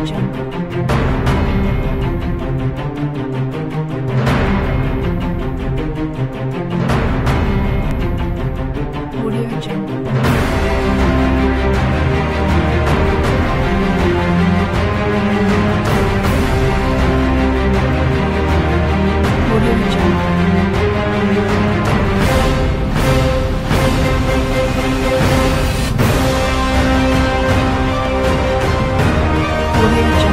괜 찮. Audio